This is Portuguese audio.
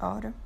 Ora.